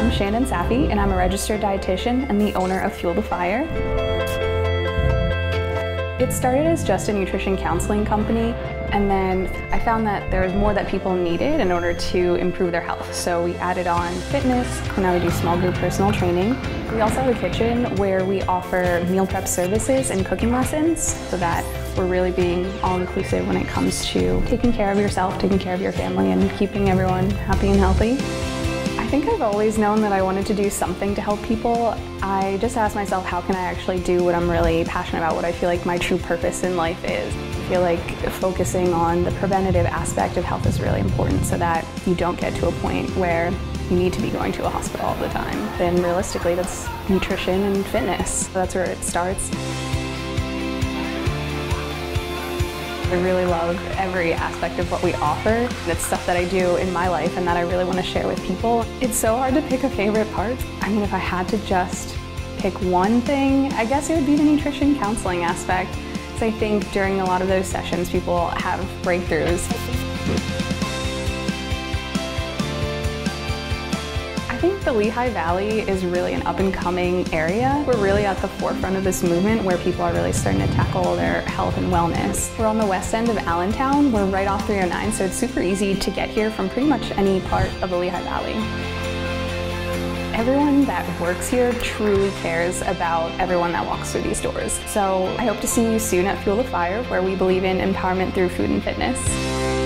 I'm Shanon Safi, and I'm a registered dietitian and the owner of Fuel the Fire. It started as just a nutrition counseling company, and then I found that there was more that people needed in order to improve their health. So we added on fitness, and now we do small group personal training. We also have a kitchen where we offer meal prep services and cooking lessons so that we're really being all inclusive when it comes to taking care of yourself, taking care of your family, and keeping everyone happy and healthy. I think I've always known that I wanted to do something to help people. I just asked myself, how can I actually do what I'm really passionate about, what I feel like my true purpose in life is. I feel like focusing on the preventative aspect of health is really important so that you don't get to a point where you need to be going to a hospital all the time. Then realistically, that's nutrition and fitness. That's where it starts. I really love every aspect of what we offer. It's stuff that I do in my life and that I really want to share with people. It's so hard to pick a favorite part. I mean, if I had to just pick one thing, I guess it would be the nutrition counseling aspect. So I think during a lot of those sessions, people have breakthroughs. Think the Lehigh Valley is really an up and coming area. We're really at the forefront of this movement where people are really starting to tackle their health and wellness. We're on the west end of Allentown. We're right off 309, so it's super easy to get here from pretty much any part of the Lehigh Valley. Everyone that works here truly cares about everyone that walks through these doors. So I hope to see you soon at Fuel the Fire, where we believe in empowerment through food and fitness.